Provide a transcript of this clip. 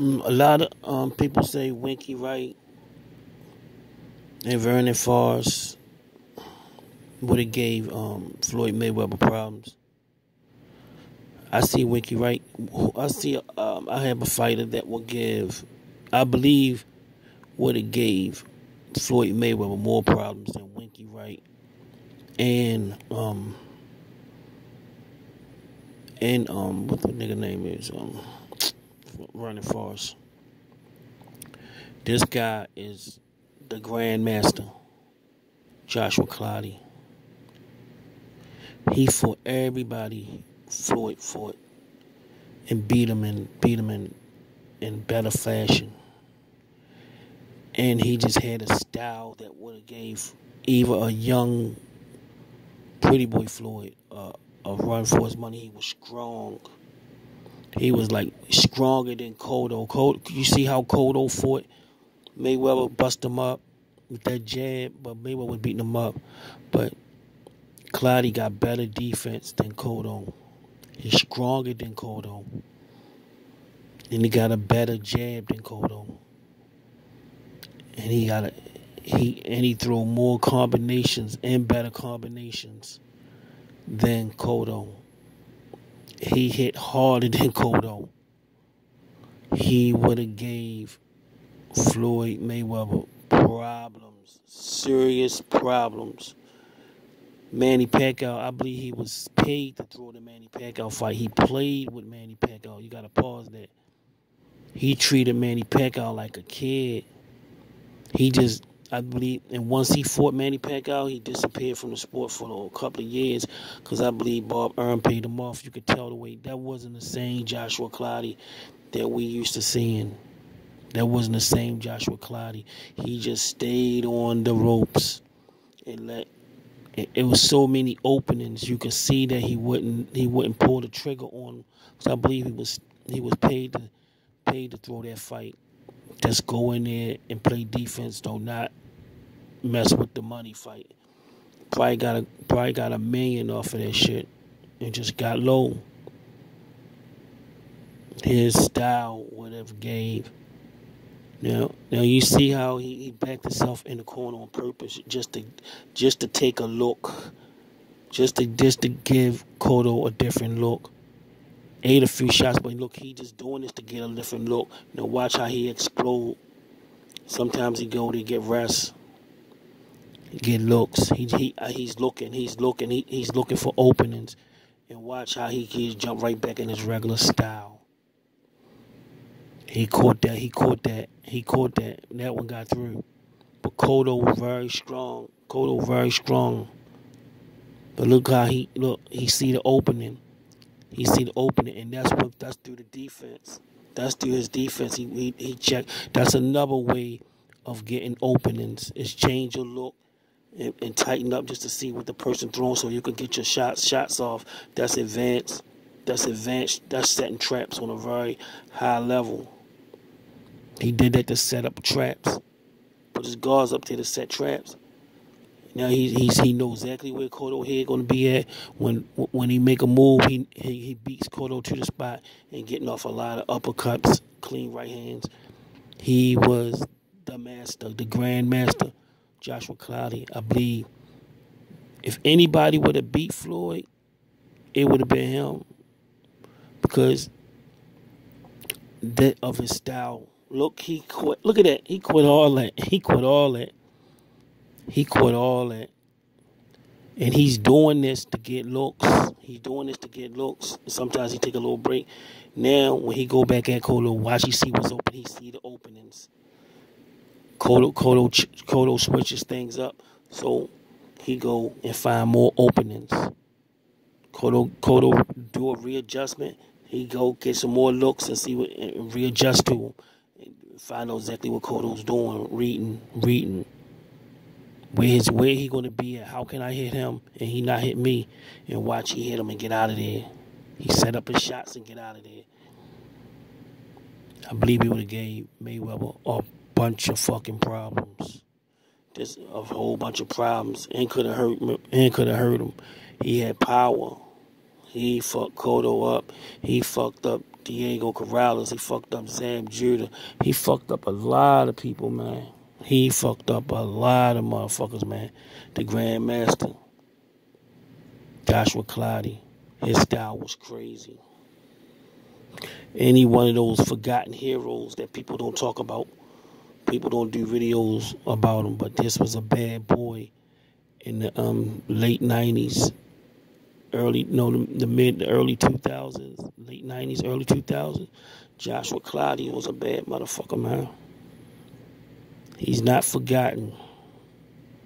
A lot of um, people say Winky Wright and Vernon Forrest would have gave um, Floyd Mayweather problems. I see Winky Wright. I see. Um, I have a fighter that will give. I believe would have gave Floyd Mayweather more problems than Winky Wright and um and um what the nigga name is um running for us. This guy is the Grandmaster, Joshua Clottey. He fought everybody Floyd fought and beat him and beat him in in better fashion. And he just had a style that would have gave either a young Pretty Boy Floyd uh, a run for his money. He was strong. He was like stronger than Cotto. Cotto, you see how Cotto fought? Mayweather bust him up with that jab, but Mayweather was beating him up. But Clottey got better defense than Cotto. He's stronger than Cotto. And he got a better jab than Cotto. And he got a he and he threw more combinations and better combinations than Cotto. He hit harder than Cotto. He would have gave Floyd Mayweather problems, serious problems. Manny Pacquiao, I believe he was paid to throw the Manny Pacquiao fight. He played with Manny Pacquiao. You got to pause that. He treated Manny Pacquiao like a kid. He just, I believe, and once he fought Manny Pacquiao, he disappeared from the sport for a couple of years because I believe Bob Arum paid him off. You could tell the way that wasn't the same Joshua Clottey that we used to seeing. That wasn't the same Joshua Clottey. He just stayed on the ropes and let it, it, was so many openings. You could see that he wouldn't he wouldn't pull the trigger on. Because I believe he was he was paid to paid to throw that fight. Just go in there and play defense. Do not mess with the money fight. Probably got a probably got a million off of that shit and just got low. His style would have gave. Now, now you see how he, he backed himself in the corner on purpose, just to, just to take a look, just to just to give Cotto a different look. Ate a few shots, but look, he just doing this to get a different look. Now watch how he explode. Sometimes he go to get rest, get looks. He he uh, he's looking, he's looking, he, he's looking for openings, and watch how he can jump right back in his regular style. He caught that. He caught that. He caught that. That one got through. But Cotto was very strong. Cotto very strong. But look how he look. He see the opening. He see the opening, and that's what that's through the defense. That's through his defense. He he, he. That's another way of getting openings. Is change your look and, and tighten up just to see what the person throwing, so you can get your shots shots off. That's advanced. That's advanced. That's setting traps on a very high level. He did that to set up traps. Put his guards up there to set traps. Now he he's, he knows exactly where Cotto head gonna be at when when he make a move. He, he he beats Cotto to the spot and getting off a lot of uppercuts, clean right hands. He was the master, the grand master, Joshua Clottey. I believe if anybody would have beat Floyd, it would have been him because that of his style Look, he quit. Look at that. He quit all that. He quit all that. He quit all that. And he's doing this to get looks. He's doing this to get looks. Sometimes he take a little break. Now, when he go back at Cotto, watch he see what's open. He see the openings. Cotto, Kodo, Cotto switches things up. So he go and find more openings. Cotto, Cotto do a readjustment. He go get some more looks and see what and readjust to him And find out exactly what Cotto's doing, reading, reading. Where his where he gonna be at? How can I hit him and he not hit me? And watch he hit him and get out of there. He set up his shots and get out of there. I believe he would have gave Mayweather a bunch of fucking problems. Just a whole bunch of problems. And could have hurt and could have hurt him. He had power. He fucked Cotto up. He fucked up Diego Corrales. He fucked up Zab Judah. He fucked up a lot of people, man. He fucked up a lot of motherfuckers, man. The Grandmaster, Joshua Clottey, his style was crazy. Any one of those forgotten heroes that people don't talk about, people don't do videos about him, but this was a bad boy in the um, late 90s, early, no, the, the mid, the early 2000s, late 90s, early 2000s. Joshua Clottey was a bad motherfucker, man. He's not forgotten.